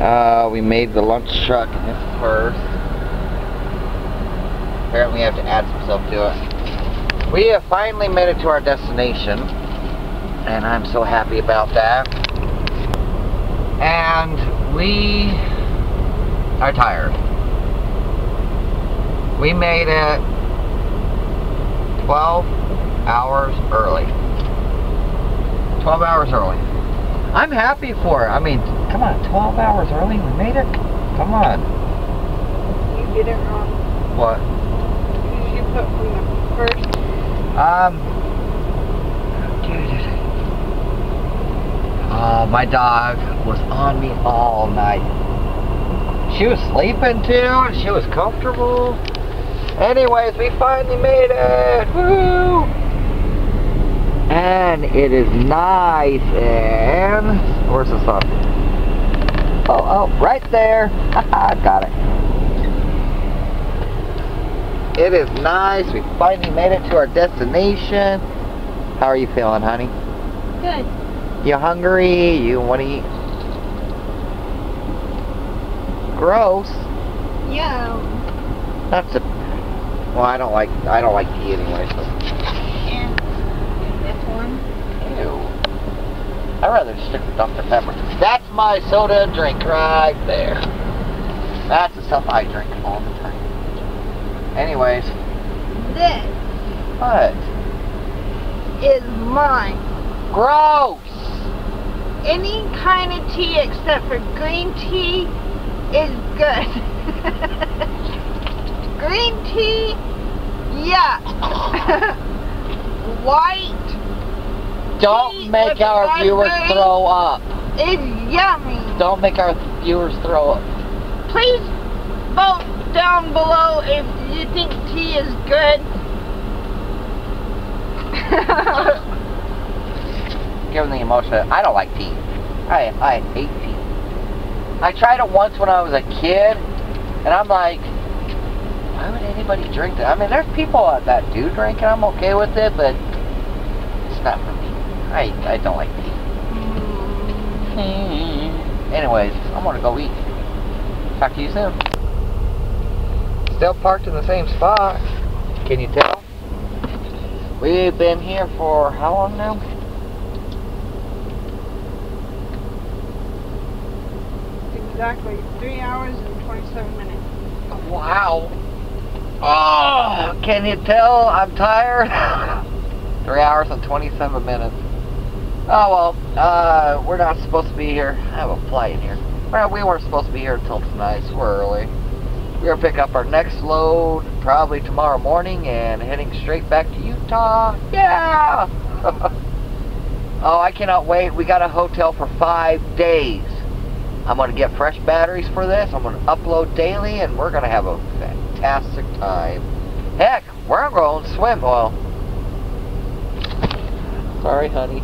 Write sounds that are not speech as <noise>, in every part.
Uh, we made the lunch truck in his purse. Apparently, we have to add some stuff to it. We have finally made it to our destination, and I'm so happy about that. And we are tired. We made it 12 hours early. 12 hours early. I'm happy for it. I mean, come on, 12 hours early, we made it? Come on. You did it wrong. What? Because you put from the first. Um. Oh, my dog was on me all night. She was sleeping too, and she was comfortable. Anyways, we finally made it. Woo! And it is nice and where's the sun? Oh, oh, right there. Haha, <laughs> got it. It is nice. We finally made it to our destination. How are you feeling, honey? Good. You hungry? You want to eat? Gross. Yeah. That's a. Well, I don't like. I don't like tea anyway. So. And this one. Ew. I'd rather stick with Dr Pepper. That's my soda drink right there. That's the stuff I drink all the time. Anyways, This what? is mine. Gross. Any kind of tea except for green tea is good. <laughs> green tea, yeah. <laughs> White Don't make our viewers throw up. It's yummy. Don't make our viewers throw up. Please vote down below if you think tea is good. <laughs> Given the emotion, I don't like tea. I I hate tea. I tried it once when I was a kid, and I'm like, why would anybody drink that? I mean, there's people that do drink, and I'm okay with it, but it's not for me. I I don't like tea. Hmm. Anyways, I'm gonna go eat. Talk to you soon. Still parked in the same spot. Can you tell? We've been here for how long now? exactly three hours and 27 minutes. Wow. Oh, can you tell I'm tired? <laughs> Three hours and 27 minutes. Oh, well, uh, we're not supposed to be here. I have a flight in here. Well, we weren't supposed to be here until tonight, so we're early. We're gonna pick up our next load probably tomorrow morning and heading straight back to Utah. Yeah! <laughs> oh, I cannot wait. We got a hotel for five days. I'm gonna get fresh batteries for this. I'm gonna upload daily, and we're gonna have a fantastic time. Heck, we're I'm going to swim. Well, sorry, honey.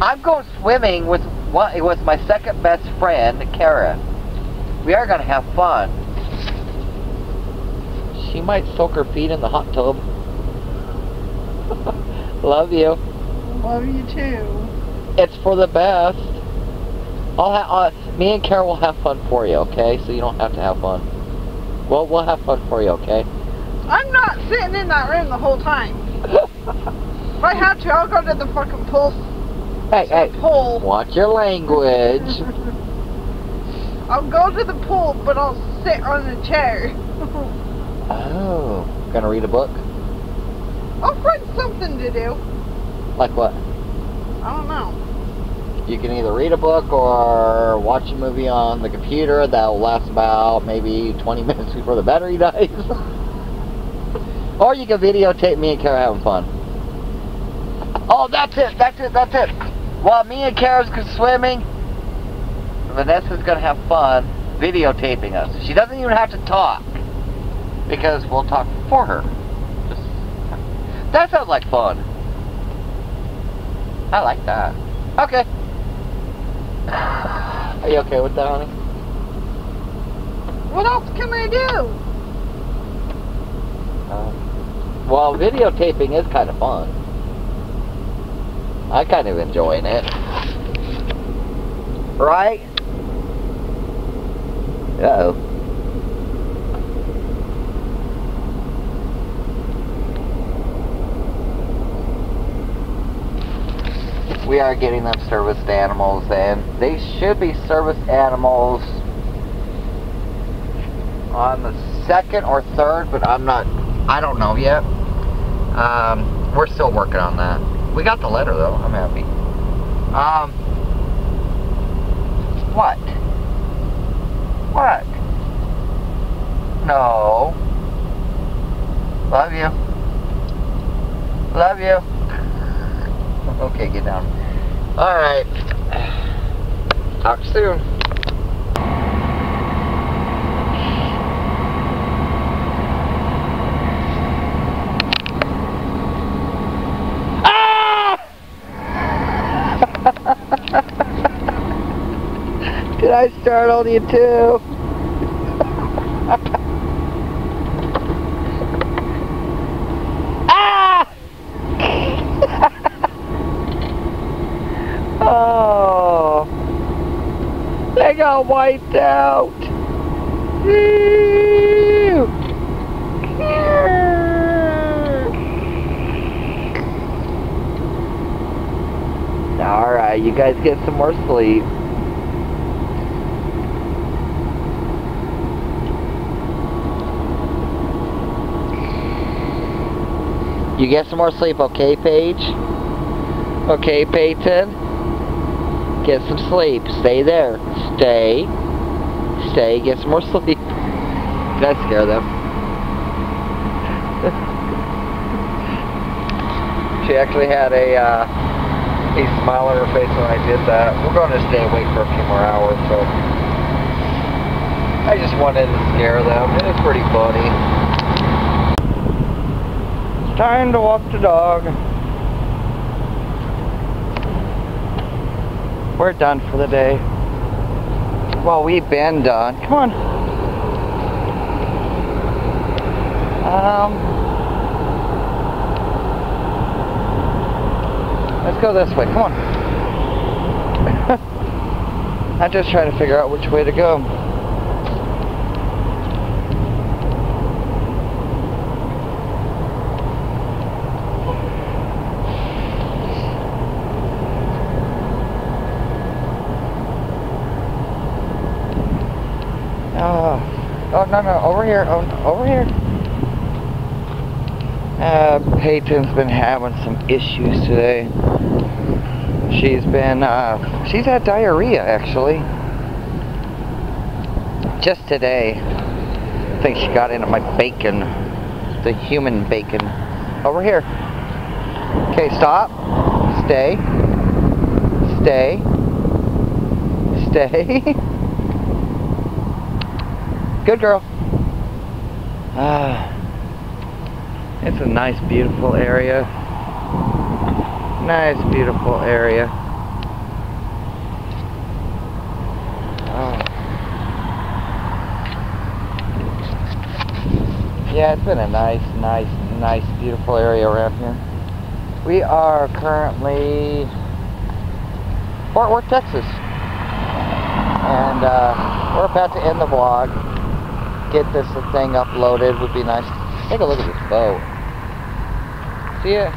I'm going swimming with one, with my second best friend, Kara. We are going to have fun. She might soak her feet in the hot tub. <laughs> Love you. Love you too. It's for the best. I'll have, uh, me and Kara will have fun for you, okay? So you don't have to have fun. Well, we'll have fun for you, okay? I'm not sitting in that room the whole time. <laughs> if I have to, I'll go to the fucking pool. Hey, hey, Pool. watch your language. <laughs> I'll go to the pool, but I'll sit on a chair. <laughs> Oh, gonna read a book? I'll find something to do. Like what? I don't know. You can either read a book or watch a movie on the computer that'll last about maybe 20 <laughs> minutes before the battery dies. or you can videotape me and Kara having fun. Oh, that's it, that's it, that's it. While me and Kara's swimming, Vanessa's gonna have fun videotaping us. She doesn't even have to talk because we'll talk for her. That sounds like fun. I like that. Okay. Are you okay with that, honey? What else can I do? Um, well, videotaping is kind of fun. I kind of enjoying it. Right? Uh oh. We are getting them serviced animals, and they should be serviced animals on the second or third, but I'm not, I don't know yet. Um, we're still working on that. We got the letter though, I'm happy. Um, what? What? No. Love you. Love you. <laughs> Okay, get down. Alright. Talk soon. Ah! I startle you too? <laughs> ah! <laughs> oh, they got wiped out. All right, you guys get some more sleep. You get some more sleep, okay, Paige? Okay, Peyton? Get some sleep. Stay there. Stay. Stay. Get some more sleep. Did I scare them? <laughs> she actually had a, uh, a smile on her face when I did that. We're going to stay awake for a few more hours, so I just wanted to scare them. It was pretty funny. Time to walk the dog. We're done for the day. Well, we've been done. Come on. Um, let's go this way. Come on. <laughs> I'm just trying to figure out which way to go. Oh, oh no, no, over here, oh, over here. Uh, Peyton's been having some issues today. She's been, uh, she's had diarrhea actually. Just today. I think she got into my bacon. The human bacon. Over here. Okay, stop. Stay. Stay. Stay. <laughs> Good girl. Ah. It's a nice, beautiful area. Nice, beautiful area. Oh. Yeah, it's been a nice, nice, nice, beautiful area around here. We are currently Fort Worth, Texas. And uh, we're about to end the vlog. Get this thing uploaded would be nice. Take a look at this boat. See it?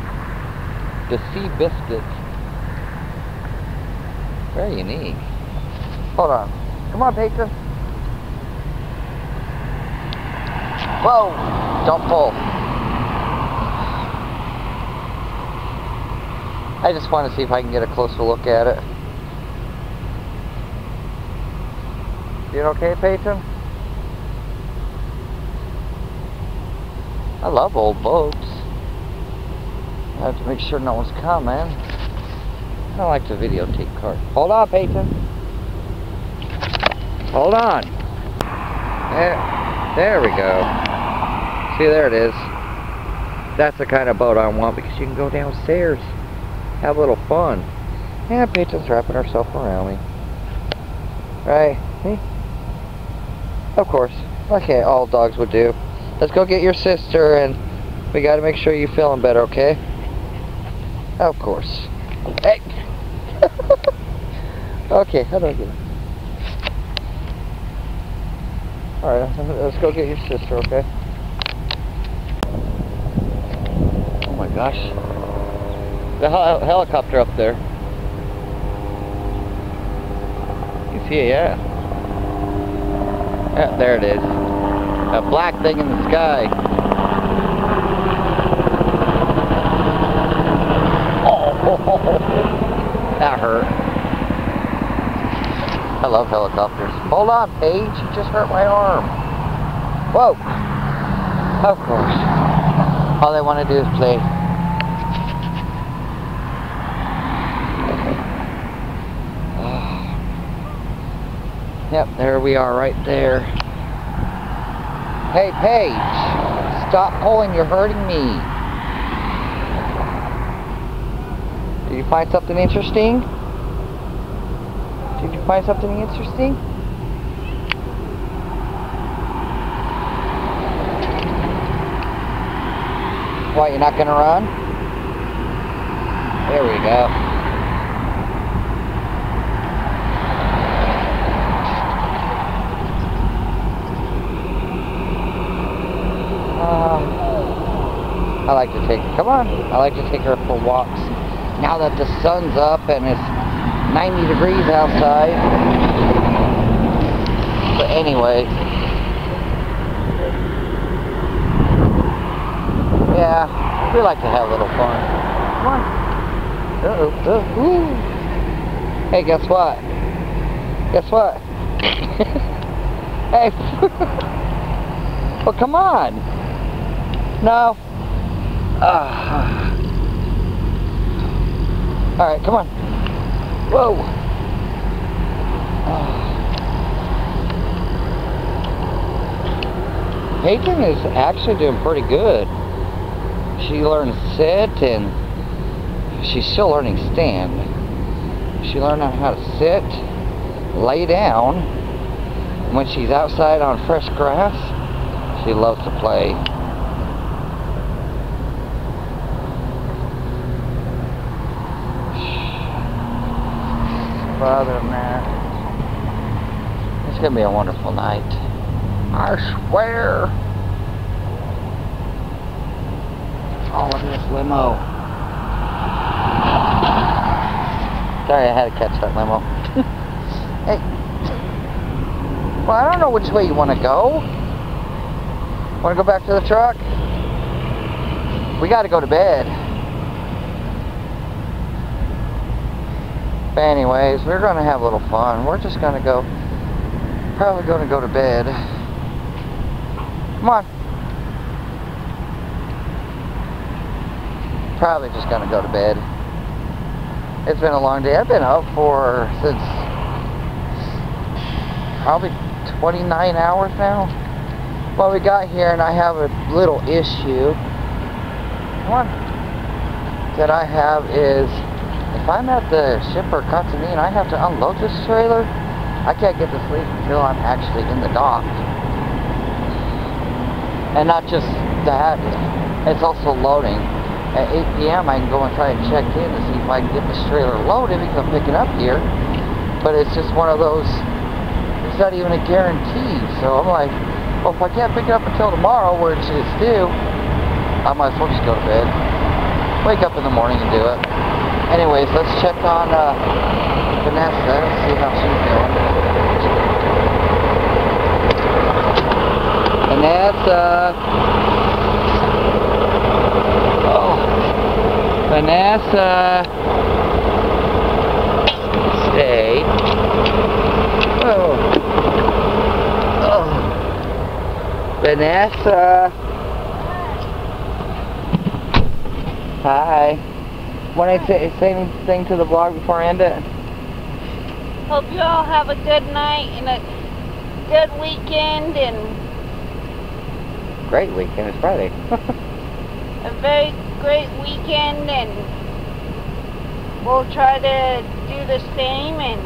The Sea Biscuit. Very unique. Hold on. Come on, Petra. Whoa! Don't pull. I just want to see if I can get a closer look at it. You okay, Peyton? I love old boats. I have to make sure no one's coming. I don't like to videotape cars. Hold on, Peyton. Hold on. There, there we go. See, there it is. That's the kind of boat I want because you can go downstairs, have a little fun. And Peyton's wrapping herself around me. Right? See? Of course. Okay, all dogs would do. Let's go get your sister and we gotta make sure you're feeling better, okay? Of course. Hey! <laughs> okay, how do I get it? Alright, <laughs> let's go get your sister, okay? Oh my gosh. The hel helicopter up there. You see it, yeah? Yeah, there it is. A black thing in the sky. Oh, <laughs> that hurt. I love helicopters. Hold on, Paige. You just hurt my arm. Whoa. Of course. All they want to do is play. <sighs> Yep, there we are right there. Hey, Paige. Stop pulling. You're hurting me. Did you find something interesting? Did you find something interesting? Why, you're not going to run? There we go. Um, I like to take, come on, I like to take her for walks now that the sun's up and it's 90 degrees outside. But anyway, yeah, we like to have a little fun. Come on. Uh -oh, uh. Hey, guess what? Guess what? <laughs> hey. <laughs> well, come on. No. Uh. All right, come on. Whoa. Peyton is actually doing pretty good. She learned sit and she's still learning stand. She learned how to sit, lay down. And when she's outside on fresh grass, she loves to play. Father man. It's gonna be a wonderful night. I swear. All at this limo. Sorry, I had to catch that limo. <laughs> hey. Well, I don't know which way you want to go. Want to go back to the truck? We got to go to bed. But anyways, we're going to have a little fun. We're just going to go, probably going to go to bed. Come on. Probably just going to go to bed. It's been a long day. I've been up for, since, probably 29 hours now. Well, we got here and I have a little issue. one that I have is if I'm at the ship or Contini and I have to unload this trailer, I can't get to sleep until I'm actually in the dock. And not just that, it's also loading. At 8 p.m. I can go and try and check in to see if I can get this trailer loaded because I'm picking up here. But it's just one of those, it's not even a guarantee. So I'm like, well, if I can't pick it up until tomorrow, which is due, I might as well just go to bed. Wake up in the morning and do it. Anyways, let's check on uh, Vanessa, see how she's doing. Vanessa. Oh. Vanessa. Stay. Oh. Oh. Vanessa. Hi. Want to say, say anything to the vlog before I end it? Hope you all have a good night and a good weekend and Great weekend. It's Friday. <laughs> a very great weekend and we'll try to do the same and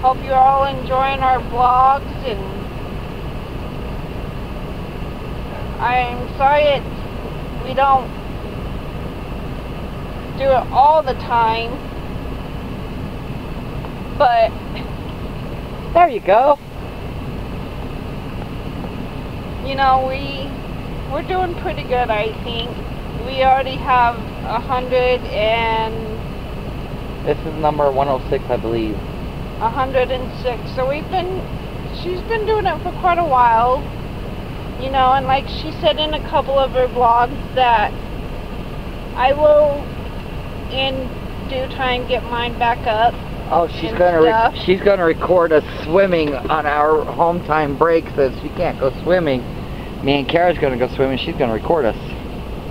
hope you're all enjoying our vlogs and I'm sorry it we don't do it all the time but there you go. you know, we we're doing pretty good, I think. We already have a hundred and This is number 106, I believe. a hundred and six. So we've been, she's been doing it for quite a while, you know. And like she said in a couple of her vlogs that I will, in do try and get mine back up. Oh, she's gonna she's gonna record us swimming on our home time break since she can't go swimming. Me and Kara's gonna go swimming. She's gonna record us.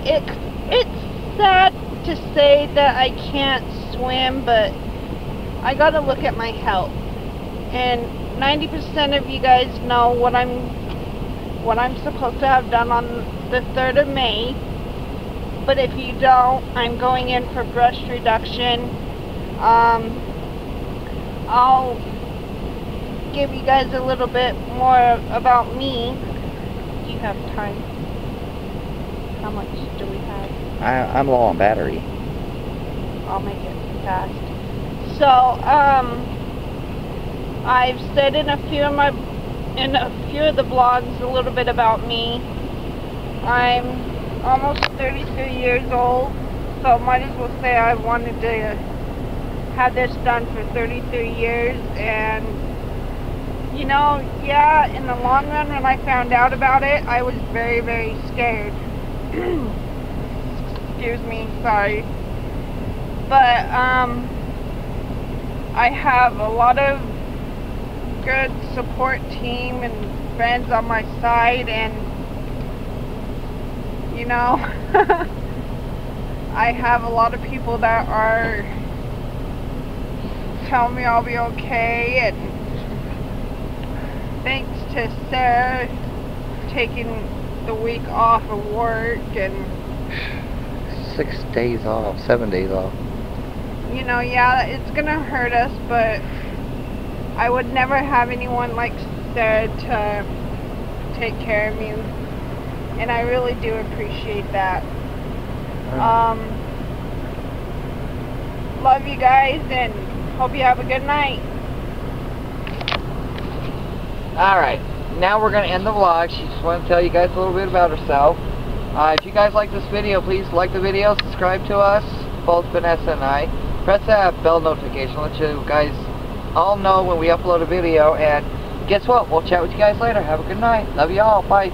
It it's sad to say that I can't swim, but I gotta look at my health. And 90% of you guys know what I'm what I'm supposed to have done on the 3rd of May. But if you don't, I'm going in for breast reduction. Um, I'll give you guys a little bit more about me. Do you have time? How much do we have? I, I'm low on battery. I'll make it fast. So, um, I've said in a few of my, in a few of the blogs a little bit about me. I'm almost 33 years old, so might as well say I wanted to have this done for 33 years, and you know, yeah, in the long run when I found out about it, I was very, very scared. <clears throat> Excuse me, sorry. But, um, I have a lot of good support team and friends on my side and, you know, <laughs> I have a lot of people that are telling me I'll be okay and thanks to Sarah taking the week off of work and Six days off, seven days off. you know, yeah, it's gonna hurt us, but I would never have anyone like Sarah to take care of me, and I really do appreciate that. Um, love you guys, and hope you have a good night. Alright, now we're going to end the vlog. She just wanted to tell you guys a little bit about herself. Uh, if you guys like this video, please like the video, subscribe to us, both Vanessa and I. Press that bell notification, let you guys all know when we upload a video. And guess what? We'll chat with you guys later. Have a good night. Love you all. Bye.